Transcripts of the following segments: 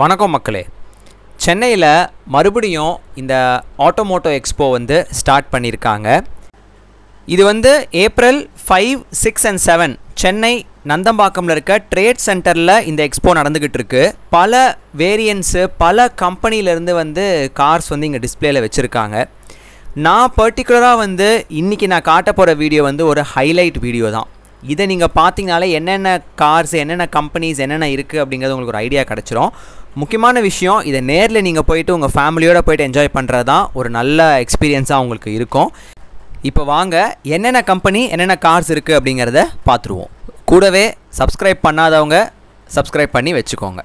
வணக்கம் மக்களே. சென்னையில் மறுபடியும் இந்த ஆட்டோமோட்டோ எக்ஸ்போ வந்து ஸ்டார்ட் பண்ணியிருக்காங்க இது வந்து April five six and seven Chennai நந்தம்பாக்கமில் இருக்க ட்ரேட் சென்டரில் இந்த எக்ஸ்போ நடந்துக்கிட்டு இருக்கு. பல வேரியன்ஸு பல கம்பெனியிலேருந்து வந்து கார்ஸ் வந்து இங்கே டிஸ்பிளேயில் வச்சுருக்காங்க. நான் பர்டிகுலராக வந்து இன்றைக்கி நான் காட்ட போகிற வீடியோ வந்து ஒரு ஹைலைட் வீடியோ தான். இதை நீங்கள் பார்த்தீங்கனாலே என்னென்ன கார்ஸ் என்னென்ன கம்பெனிஸ் என்னென்ன இருக்குது அப்படிங்கிறது உங்களுக்கு ஒரு ஐடியா கிடச்சிரும். முக்கியமான விஷயம் இதை நேரில் நீங்கள் போயிட்டு உங்கள் ஃபேமிலியோடு போயிட்டு என்ஜாய் பண்ணுறது தான் ஒரு நல்ல எக்ஸ்பீரியன்ஸாக உங்களுக்கு இருக்கும். இப்போ வாங்க என்னென்ன கம்பெனி என்னென்ன கார்ஸ் இருக்குது அப்படிங்கிறத பார்த்துருவோம். கூடவே சப்ஸ்கிரைப் பண்ணாதவங்க சப்ஸ்கிரைப் பண்ணி வச்சுக்கோங்க.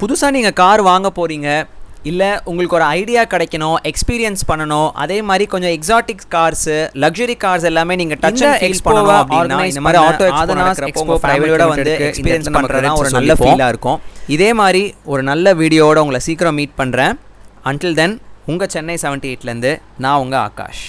புதுசாக நீங்கள் கார் வாங்க போகிறீங்க இல்லை உங்களுக்கு ஒரு ஐடியா கிடைக்கணும் எக்ஸ்பீரியன்ஸ் பண்ணணும் அதே மாதிரி கொஞ்சம் எக்ஸாட்டிக் கார்ஸு லக்ஸரி கார்ஸ் எல்லாமே நீங்கள் டச் expo-வ பண்ணணும் அப்படின்னா இந்த மாதிரி ஆட்டோ எக்ஸ்போ ஃபேமிலியோட வந்து எக்ஸ்பீரியன்ஸ் இந்த பண்ணுறது தான் ஒரு நல்ல. ஃபீலாக இருக்கும். இதே மாதிரி ஒரு நல்ல வீடியோவோட உங்களை சீக்கிரம் மீட் பண்ணுறேன் அன்டில் தென் உங்கள் சென்னை செவன்ட்டி எயிட்லேருந்து நான் உங்கள் ஆகாஷ்.